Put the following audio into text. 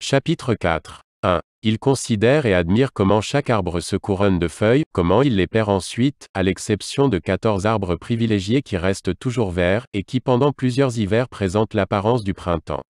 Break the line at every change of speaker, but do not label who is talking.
Chapitre 4. 1. Il considère et admire comment chaque arbre se couronne de feuilles, comment il les perd ensuite, à l'exception de 14 arbres privilégiés qui restent toujours verts, et qui pendant plusieurs hivers présentent l'apparence du printemps.